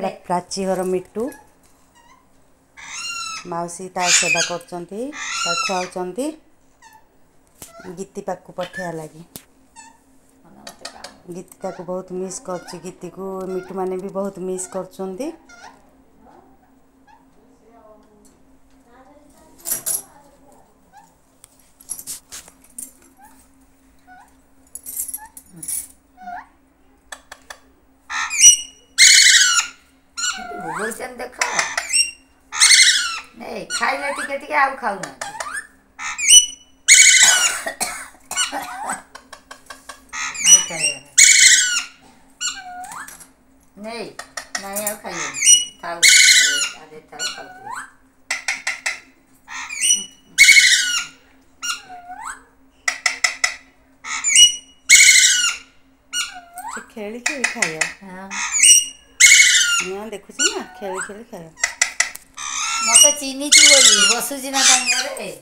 प्राचीहर मिट्टू मौसी तेवा कर खुआ गीति पाक पठेगा लगे गीति को बहुत मिस कर गीति को मिट्टू मैंने भी बहुत मिस कर ଭୁବର ସେମିତି ଖାଅ ନାଇଁ ଖାଇଲେ ଟିକେ ଟିକେ ଆଉ ଖାଉନାହାନ୍ତି ନେଇ ନାଇଁ ଆଉ ଖାଇବନି ଥାଉ ଆରେ ଥାଉ ଖାଉଥିବେ ଖେଳିକି ଖାଇବା ହଁ ଝିଅ ଦେଖୁଛି ନା ଖେଳି ଖେଳି ଖାଇବ ମୋତେ ଚିହ୍ନିଛୁ ବୋଲି ବସୁଛି ନା ତାଙ୍କରେ